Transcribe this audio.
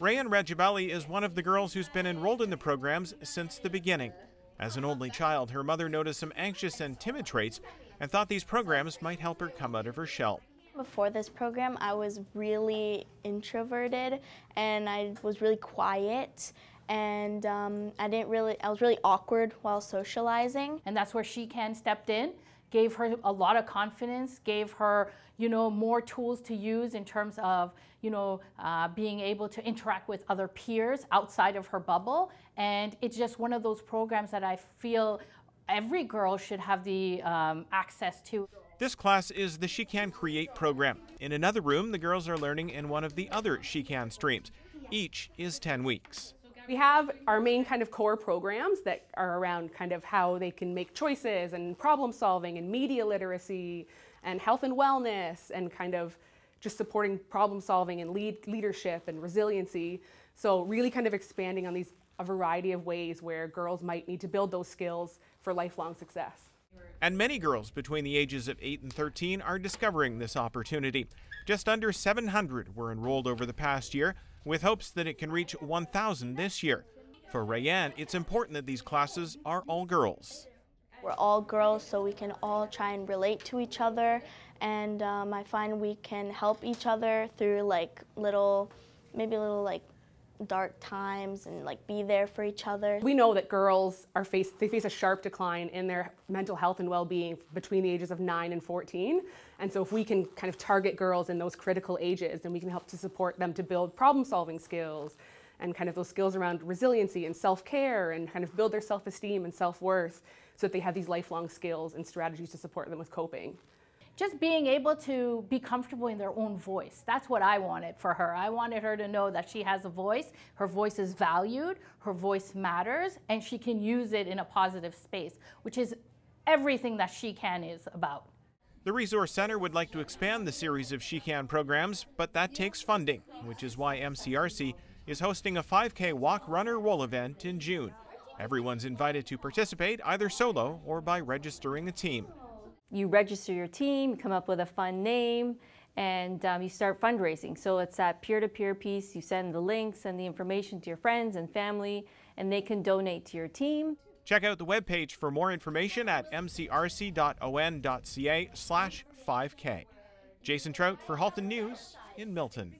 Rayan Rajabali is one of the girls who's been enrolled in the programs since the beginning. As an only child, her mother noticed some anxious and timid traits and thought these programs might help her come out of her shell. Before this program, I was really introverted and I was really quiet and um, I didn't really, I was really awkward while socializing. And that's where She Can stepped in, gave her a lot of confidence, gave her, you know, more tools to use in terms of, you know, uh, being able to interact with other peers outside of her bubble. And it's just one of those programs that I feel every girl should have the um, access to. This class is the She Can Create program. In another room, the girls are learning in one of the other She Can streams. Each is 10 weeks. We have our main kind of core programs that are around kind of how they can make choices and problem solving and media literacy and health and wellness and kind of just supporting problem solving and lead leadership and resiliency. So really kind of expanding on these a variety of ways where girls might need to build those skills for lifelong success. And many girls between the ages of 8 and 13 are discovering this opportunity. Just under 700 were enrolled over the past year, with hopes that it can reach 1,000 this year. For Rayanne, it's important that these classes are all girls. We're all girls, so we can all try and relate to each other, and um, I find we can help each other through like little, maybe little like dark times and like be there for each other. We know that girls are face they face a sharp decline in their mental health and well-being between the ages of 9 and 14. And so if we can kind of target girls in those critical ages, then we can help to support them to build problem-solving skills and kind of those skills around resiliency and self-care and kind of build their self-esteem and self-worth so that they have these lifelong skills and strategies to support them with coping just being able to be comfortable in their own voice. That's what I wanted for her. I wanted her to know that she has a voice, her voice is valued, her voice matters, and she can use it in a positive space, which is everything that She Can is about. The Resource Center would like to expand the series of She Can programs, but that takes funding, which is why MCRC is hosting a 5K Walk Runner Roll event in June. Everyone's invited to participate either solo or by registering a team you register your team, come up with a fun name, and um, you start fundraising. So it's that peer-to-peer piece. You send the links and the information to your friends and family, and they can donate to your team. Check out the webpage for more information at mcrc.on.ca slash 5k. Jason Trout for Halton News in Milton.